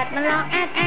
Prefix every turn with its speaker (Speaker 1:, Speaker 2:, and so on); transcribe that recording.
Speaker 1: that belong at